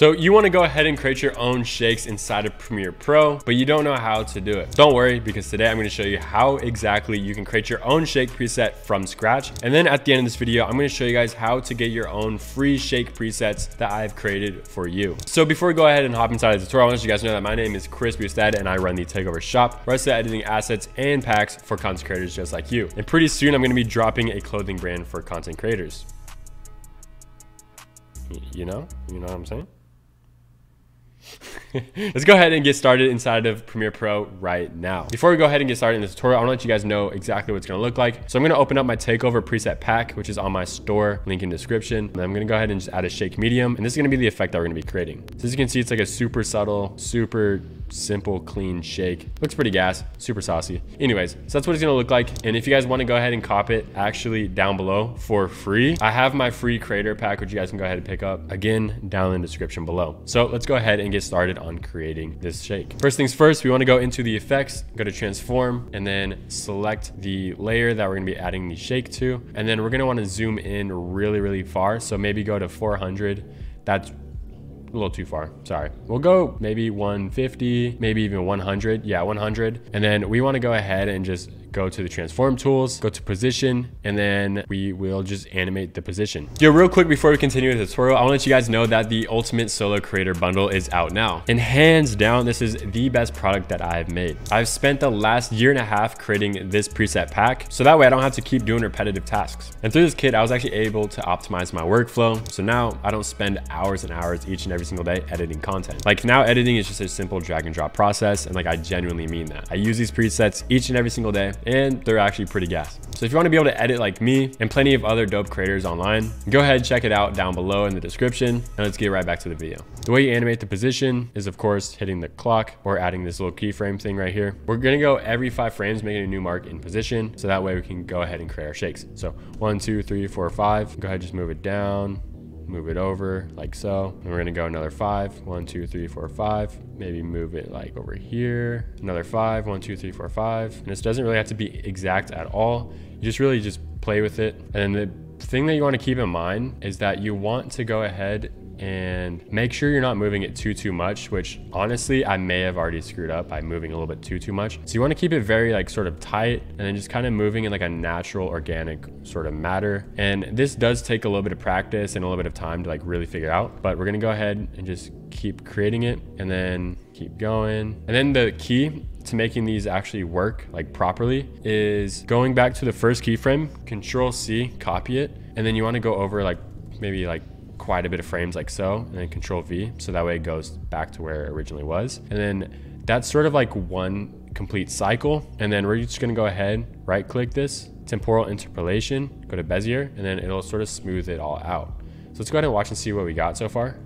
So you wanna go ahead and create your own shakes inside of Premiere Pro, but you don't know how to do it. Don't worry, because today I'm gonna show you how exactly you can create your own shake preset from scratch. And then at the end of this video, I'm gonna show you guys how to get your own free shake presets that I've created for you. So before we go ahead and hop inside the tutorial, I want to you guys know that my name is Chris Boustedt and I run the Takeover Shop, where I set editing assets and packs for content creators just like you. And pretty soon I'm gonna be dropping a clothing brand for content creators. You know? You know what I'm saying? Let's go ahead and get started inside of Premiere Pro right now. Before we go ahead and get started in this tutorial, I wanna let you guys know exactly what it's gonna look like. So I'm gonna open up my takeover preset pack, which is on my store, link in description. And I'm gonna go ahead and just add a shake medium. And this is gonna be the effect that we're gonna be creating. So as you can see, it's like a super subtle, super simple, clean shake. Looks pretty gas, super saucy. Anyways, so that's what it's gonna look like. And if you guys wanna go ahead and cop it actually down below for free, I have my free creator pack, which you guys can go ahead and pick up again down in the description below. So let's go ahead and get started on creating this shake. First things first, we wanna go into the effects, go to transform, and then select the layer that we're gonna be adding the shake to. And then we're gonna wanna zoom in really, really far. So maybe go to 400. That's a little too far. Sorry. We'll go maybe 150, maybe even 100. Yeah, 100. And then we want to go ahead and just go to the transform tools, go to position, and then we will just animate the position. Yo, real quick before we continue with the tutorial, I want to let you guys know that the Ultimate Solo Creator Bundle is out now. And hands down, this is the best product that I've made. I've spent the last year and a half creating this preset pack, so that way I don't have to keep doing repetitive tasks. And through this kit, I was actually able to optimize my workflow. So now I don't spend hours and hours each and every single day editing content. Like now editing is just a simple drag and drop process. And like, I genuinely mean that. I use these presets each and every single day and they're actually pretty gas. So if you want to be able to edit like me and plenty of other dope creators online, go ahead, check it out down below in the description. And let's get right back to the video. The way you animate the position is of course hitting the clock or adding this little keyframe thing right here. We're gonna go every five frames, making a new mark in position. So that way we can go ahead and create our shakes. So one, two, three, four, five. Go ahead, just move it down move it over like so. And we're gonna go another five. One, two, three, four, five. Maybe move it like over here. Another five. One, two, three, four, five. And this doesn't really have to be exact at all. You just really just play with it. And the thing that you wanna keep in mind is that you want to go ahead and make sure you're not moving it too too much which honestly i may have already screwed up by moving a little bit too too much. So you want to keep it very like sort of tight and then just kind of moving in like a natural organic sort of matter. And this does take a little bit of practice and a little bit of time to like really figure out but we're gonna go ahead and just keep creating it and then keep going. And then the key to making these actually work like properly is going back to the first keyframe control c copy it and then you want to go over like maybe like quite a bit of frames like so, and then control V. So that way it goes back to where it originally was. And then that's sort of like one complete cycle. And then we're just gonna go ahead, right click this, temporal interpolation, go to Bezier, and then it'll sort of smooth it all out. So let's go ahead and watch and see what we got so far.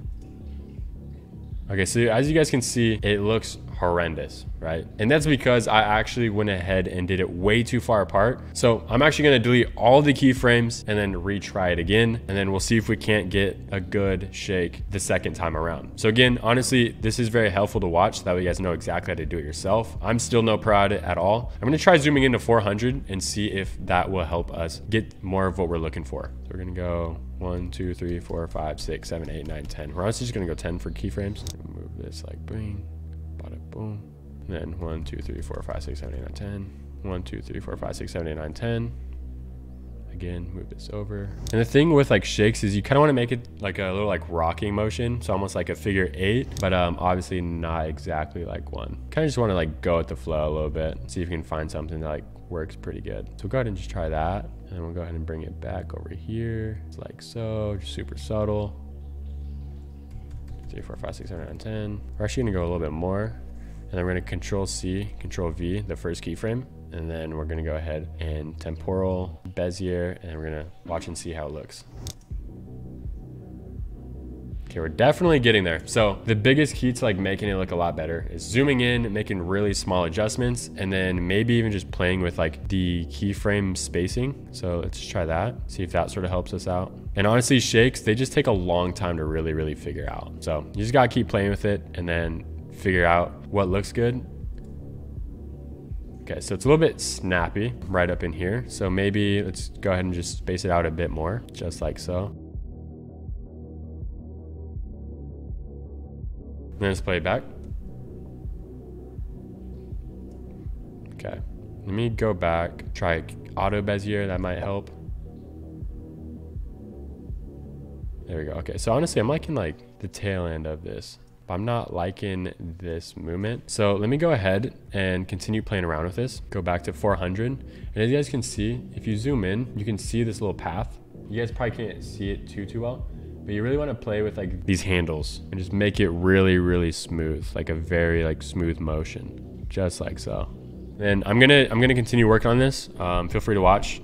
Okay, so as you guys can see, it looks horrendous, right? And that's because I actually went ahead and did it way too far apart. So I'm actually gonna delete all the keyframes and then retry it again. And then we'll see if we can't get a good shake the second time around. So again, honestly, this is very helpful to watch. So that way you guys know exactly how to do it yourself. I'm still no pro at it at all. I'm gonna try zooming into 400 and see if that will help us get more of what we're looking for. So we're gonna go one, two, three, four, five, six, seven, eight, nine, 10. We're honestly just gonna go 10 for keyframes. Move this like boom, bada boom. And then one, two, three, four, five, six, seven, eight, nine, 10. One, two, three, four, five, six, seven, eight, nine, 10. Again, move this over. And the thing with like shakes is you kind of want to make it like a little like rocking motion. So almost like a figure eight, but um, obviously not exactly like one. Kind of just want to like go with the flow a little bit. See if you can find something that like works pretty good. So go ahead and just try that. And we'll go ahead and bring it back over here. It's like so, just super subtle. Three, four, five, six, seven, nine, 10. We're actually gonna go a little bit more. And then we're gonna control C, control V, the first keyframe. And then we're gonna go ahead and temporal, Bezier, and we're gonna watch and see how it looks. Okay, we're definitely getting there. So the biggest key to like making it look a lot better is zooming in, making really small adjustments, and then maybe even just playing with like the keyframe spacing. So let's try that, see if that sort of helps us out. And honestly, shakes, they just take a long time to really, really figure out. So you just gotta keep playing with it and then figure out what looks good. Okay, so it's a little bit snappy right up in here. So maybe let's go ahead and just space it out a bit more, just like so. Let's play it back. Okay. Let me go back, try auto Bezier, that might help. There we go. Okay, so honestly, I'm liking like the tail end of this, but I'm not liking this movement. So let me go ahead and continue playing around with this. Go back to 400. And as you guys can see, if you zoom in, you can see this little path. You guys probably can't see it too, too well, but you really want to play with like these handles and just make it really, really smooth, like a very like smooth motion, just like so. And I'm gonna I'm gonna continue working on this. Um, feel free to watch.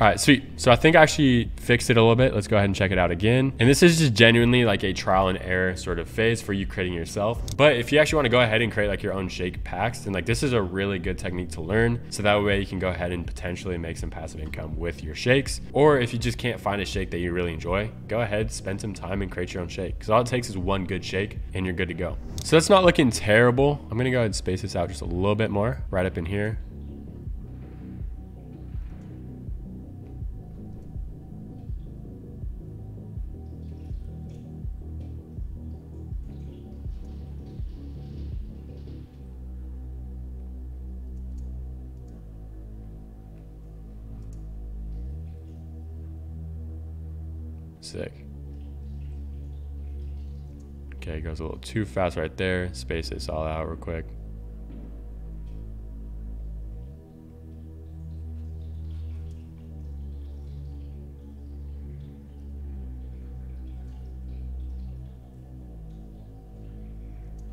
All right, sweet. So I think I actually fixed it a little bit. Let's go ahead and check it out again. And this is just genuinely like a trial and error sort of phase for you creating yourself. But if you actually want to go ahead and create like your own shake packs, then like this is a really good technique to learn. So that way you can go ahead and potentially make some passive income with your shakes. Or if you just can't find a shake that you really enjoy, go ahead, spend some time and create your own shake. Because all it takes is one good shake and you're good to go. So that's not looking terrible. I'm gonna go ahead and space this out just a little bit more right up in here. Sick. Okay, goes a little too fast right there. Space this all out real quick.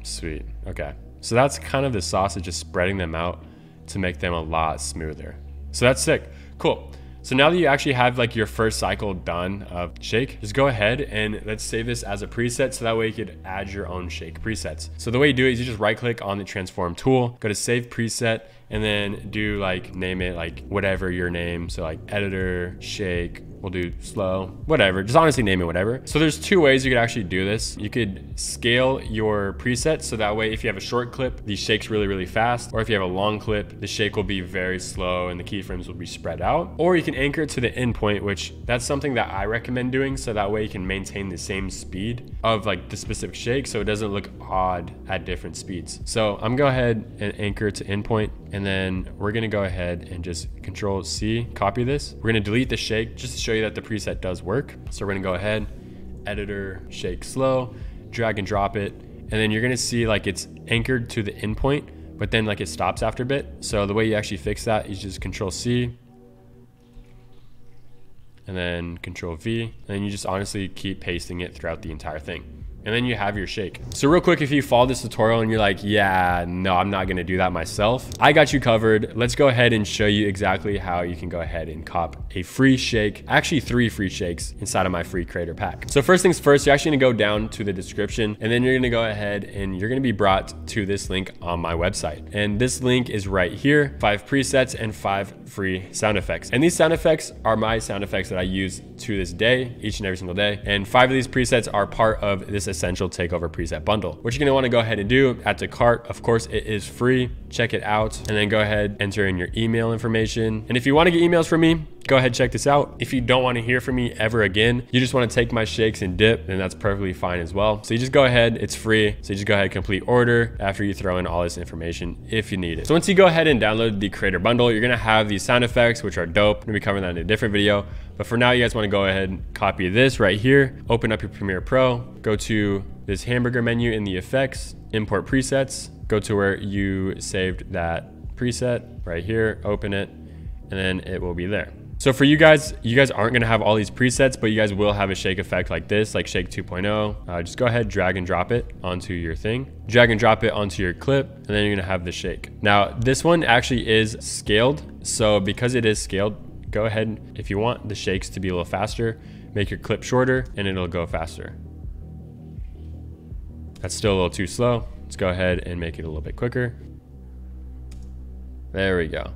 Sweet. Okay. So that's kind of the sausage, just spreading them out to make them a lot smoother. So that's sick. Cool. So now that you actually have like your first cycle done of shake, just go ahead and let's save this as a preset so that way you could add your own shake presets. So the way you do it is you just right click on the transform tool, go to save preset, and then do like name it like whatever your name. So like editor, shake, we'll do slow, whatever. Just honestly name it whatever. So there's two ways you could actually do this. You could scale your presets so that way if you have a short clip, the shake's really, really fast. Or if you have a long clip, the shake will be very slow and the keyframes will be spread out. Or you can anchor it to the endpoint, which that's something that I recommend doing so that way you can maintain the same speed of like the specific shake so it doesn't look odd at different speeds. So I'm go ahead and anchor to endpoint and then we're gonna go ahead and just control C, copy this. We're gonna delete the shake just to show you that the preset does work. So we're gonna go ahead, editor, shake slow, drag and drop it. And then you're gonna see like it's anchored to the endpoint, but then like it stops after a bit. So the way you actually fix that is just control C, and then control V, and then you just honestly keep pasting it throughout the entire thing and then you have your shake. So real quick, if you follow this tutorial and you're like, yeah, no, I'm not gonna do that myself, I got you covered. Let's go ahead and show you exactly how you can go ahead and cop a free shake, actually three free shakes inside of my free creator pack. So first things first, you're actually gonna go down to the description and then you're gonna go ahead and you're gonna be brought to this link on my website. And this link is right here, five presets and five free sound effects. And these sound effects are my sound effects that I use to this day, each and every single day. And five of these presets are part of this essential takeover preset bundle. What you're gonna wanna go ahead and do, add to cart. Of course, it is free. Check it out and then go ahead, enter in your email information. And if you wanna get emails from me, go ahead check this out. If you don't want to hear from me ever again, you just want to take my shakes and dip, then that's perfectly fine as well. So you just go ahead, it's free. So you just go ahead complete order after you throw in all this information if you need it. So once you go ahead and download the creator bundle, you're gonna have these sound effects, which are dope. I'm gonna be covering that in a different video. But for now, you guys wanna go ahead and copy this right here, open up your Premiere Pro, go to this hamburger menu in the effects, import presets, go to where you saved that preset right here, open it, and then it will be there. So for you guys, you guys aren't gonna have all these presets, but you guys will have a shake effect like this, like Shake 2.0. Uh, just go ahead, drag and drop it onto your thing. Drag and drop it onto your clip, and then you're gonna have the shake. Now, this one actually is scaled. So because it is scaled, go ahead, if you want the shakes to be a little faster, make your clip shorter and it'll go faster. That's still a little too slow. Let's go ahead and make it a little bit quicker. There we go.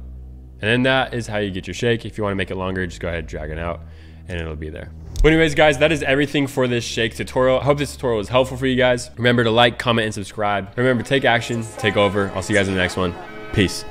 And then that is how you get your shake. If you want to make it longer, just go ahead, and drag it out, and it'll be there. But anyways, guys, that is everything for this shake tutorial. I hope this tutorial was helpful for you guys. Remember to like, comment, and subscribe. Remember, take action, take over. I'll see you guys in the next one. Peace.